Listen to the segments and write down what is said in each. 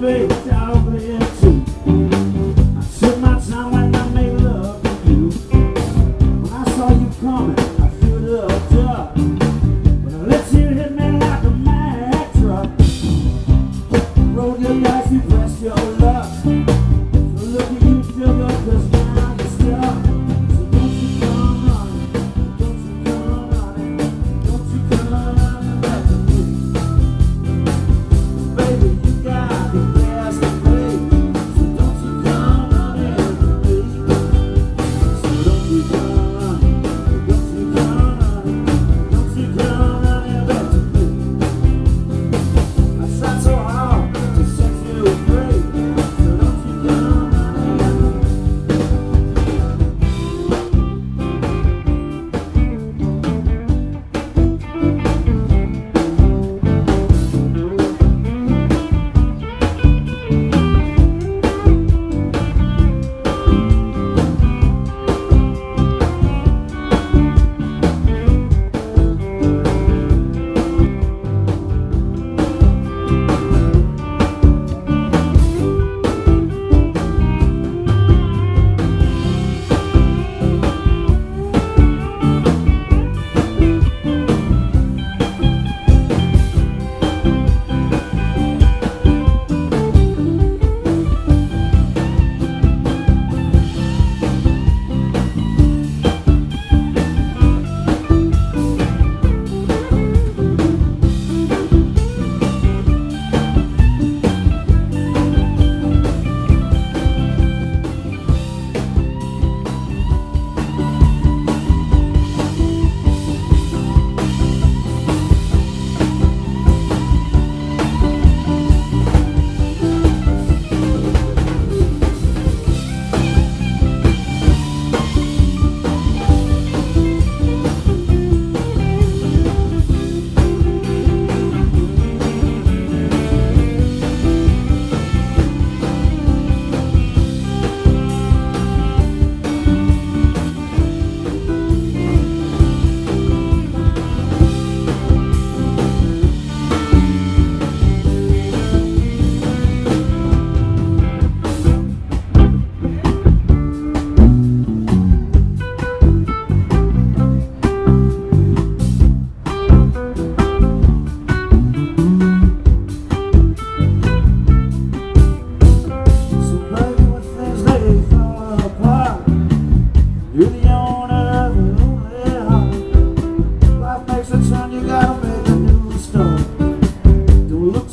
moving.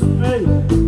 nosso meio